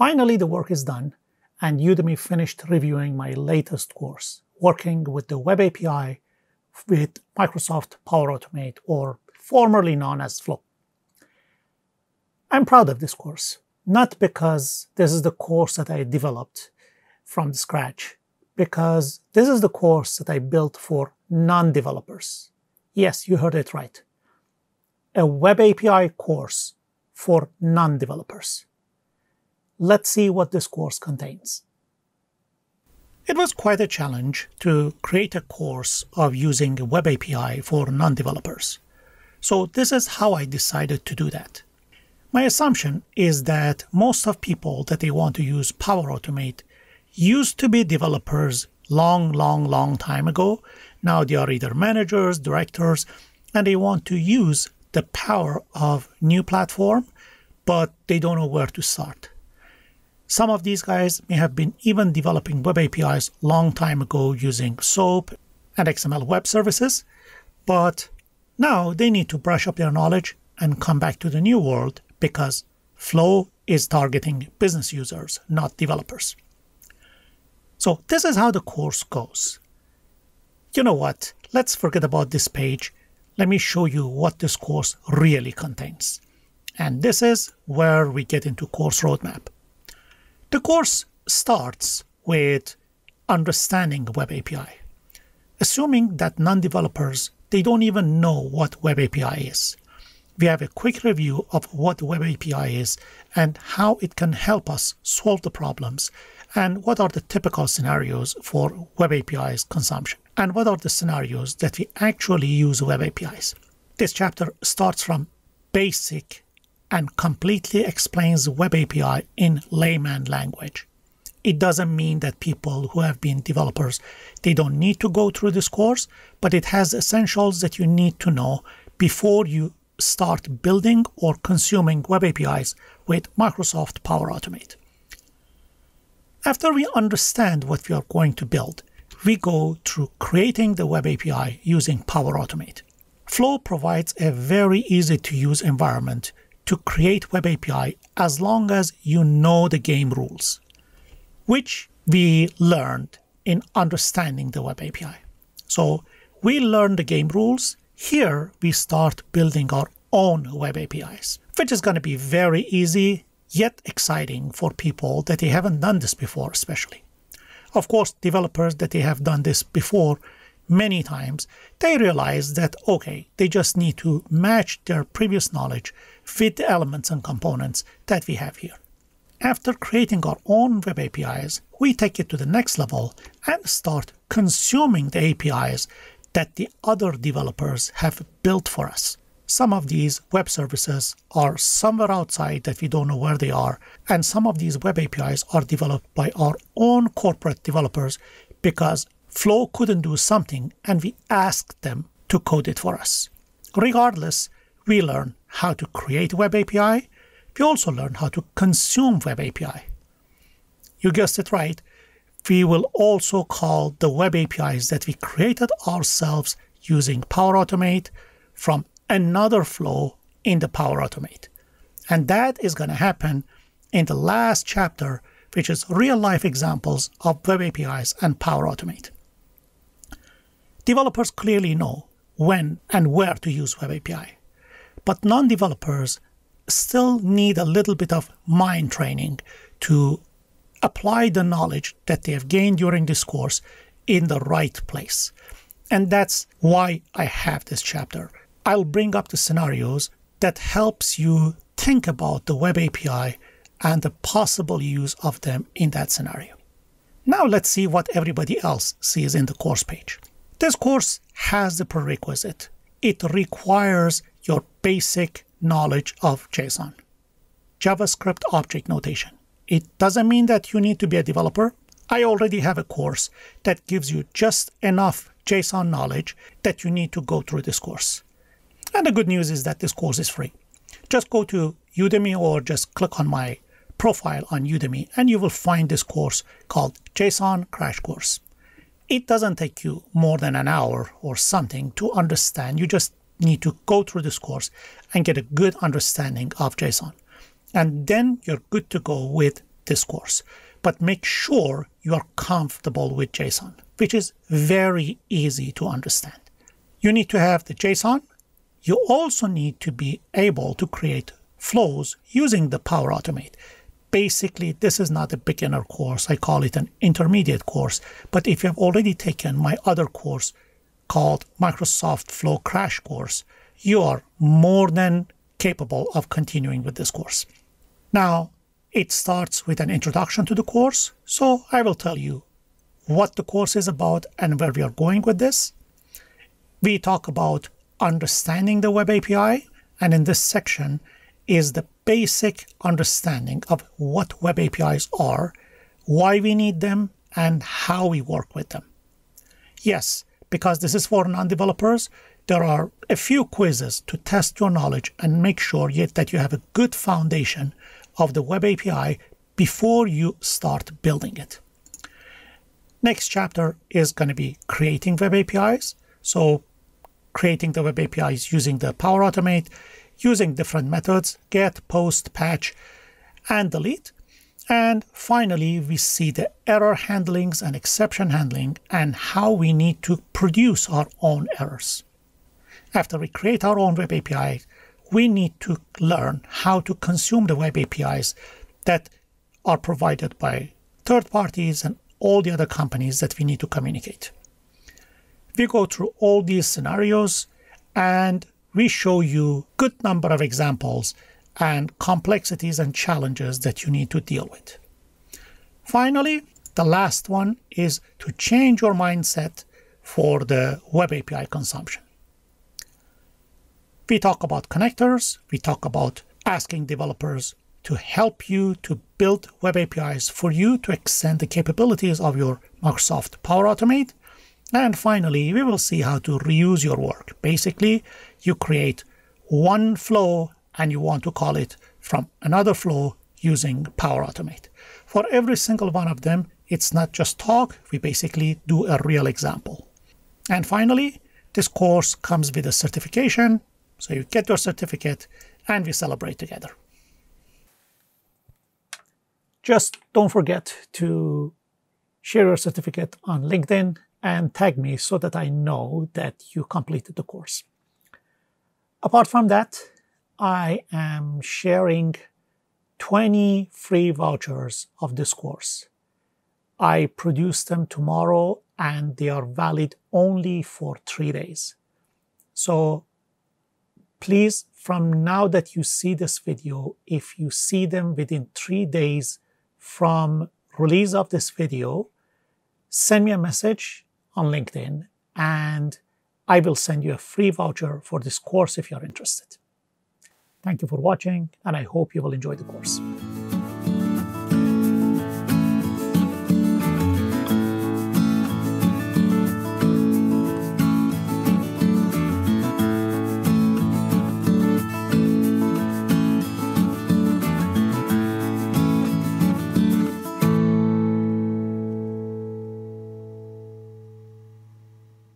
Finally, the work is done, and Udemy finished reviewing my latest course, working with the Web API with Microsoft Power Automate, or formerly known as Flow. I'm proud of this course, not because this is the course that I developed from scratch, because this is the course that I built for non-developers. Yes, you heard it right. A Web API course for non-developers. Let's see what this course contains. It was quite a challenge to create a course of using a Web API for non-developers. So this is how I decided to do that. My assumption is that most of people that they want to use Power Automate used to be developers long, long, long time ago. Now they are either managers, directors, and they want to use the power of new platform, but they don't know where to start. Some of these guys may have been even developing web APIs long time ago using SOAP and XML web services, but now they need to brush up their knowledge and come back to the new world because Flow is targeting business users, not developers. So this is how the course goes. You know what? Let's forget about this page. Let me show you what this course really contains. And this is where we get into course roadmap. The course starts with understanding Web API. Assuming that non-developers, they don't even know what Web API is we have a quick review of what Web API is and how it can help us solve the problems and what are the typical scenarios for Web APIs consumption and what are the scenarios that we actually use Web APIs. This chapter starts from basic and completely explains Web API in layman language. It doesn't mean that people who have been developers, they don't need to go through this course, but it has essentials that you need to know before you start building or consuming web APIs with Microsoft Power Automate. After we understand what we are going to build, we go through creating the web API using Power Automate. Flow provides a very easy to use environment to create web API as long as you know the game rules, which we learned in understanding the web API. So we learn the game rules here we start building our own web APIs, which is going to be very easy yet exciting for people that they haven't done this before, especially. Of course, developers that they have done this before many times, they realize that, okay, they just need to match their previous knowledge with the elements and components that we have here. After creating our own web APIs, we take it to the next level and start consuming the APIs that the other developers have built for us. Some of these web services are somewhere outside that we don't know where they are, and some of these web APIs are developed by our own corporate developers because Flow couldn't do something and we asked them to code it for us. Regardless, we learn how to create web API. We also learn how to consume web API. You guessed it right we will also call the web APIs that we created ourselves using Power Automate from another flow in the Power Automate. And that is going to happen in the last chapter, which is real life examples of web APIs and Power Automate. Developers clearly know when and where to use web API, but non developers still need a little bit of mind training to apply the knowledge that they have gained during this course in the right place. And that's why I have this chapter. I'll bring up the scenarios that helps you think about the web API and the possible use of them in that scenario. Now let's see what everybody else sees in the course page. This course has the prerequisite. It requires your basic knowledge of JSON, JavaScript object notation. It doesn't mean that you need to be a developer. I already have a course that gives you just enough JSON knowledge that you need to go through this course. And the good news is that this course is free. Just go to Udemy or just click on my profile on Udemy and you will find this course called JSON Crash Course. It doesn't take you more than an hour or something to understand. You just need to go through this course and get a good understanding of JSON and then you're good to go with this course, but make sure you are comfortable with JSON, which is very easy to understand. You need to have the JSON. You also need to be able to create flows using the Power Automate. Basically, this is not a beginner course. I call it an intermediate course. But if you have already taken my other course called Microsoft Flow Crash Course, you are more than capable of continuing with this course. Now, it starts with an introduction to the course, so I will tell you what the course is about and where we are going with this. We talk about understanding the Web API, and in this section is the basic understanding of what Web APIs are, why we need them, and how we work with them. Yes, because this is for non-developers, there are a few quizzes to test your knowledge and make sure that you have a good foundation of the Web API before you start building it. Next chapter is going to be creating Web APIs. So creating the Web APIs using the Power Automate, using different methods, get, post, patch, and delete. And finally, we see the error handlings and exception handling and how we need to produce our own errors. After we create our own Web API, we need to learn how to consume the web APIs that are provided by third parties and all the other companies that we need to communicate. We go through all these scenarios and we show you good number of examples and complexities and challenges that you need to deal with. Finally, the last one is to change your mindset for the web API consumption. We talk about connectors, we talk about asking developers to help you to build web APIs for you to extend the capabilities of your Microsoft Power Automate. And finally, we will see how to reuse your work. Basically, you create one flow and you want to call it from another flow using Power Automate. For every single one of them, it's not just talk, we basically do a real example. And finally, this course comes with a certification so you get your certificate and we celebrate together. Just don't forget to share your certificate on LinkedIn and tag me so that I know that you completed the course. Apart from that, I am sharing 20 free vouchers of this course. I produce them tomorrow and they are valid only for three days. So please, from now that you see this video, if you see them within three days from release of this video, send me a message on LinkedIn and I will send you a free voucher for this course if you're interested. Thank you for watching and I hope you will enjoy the course.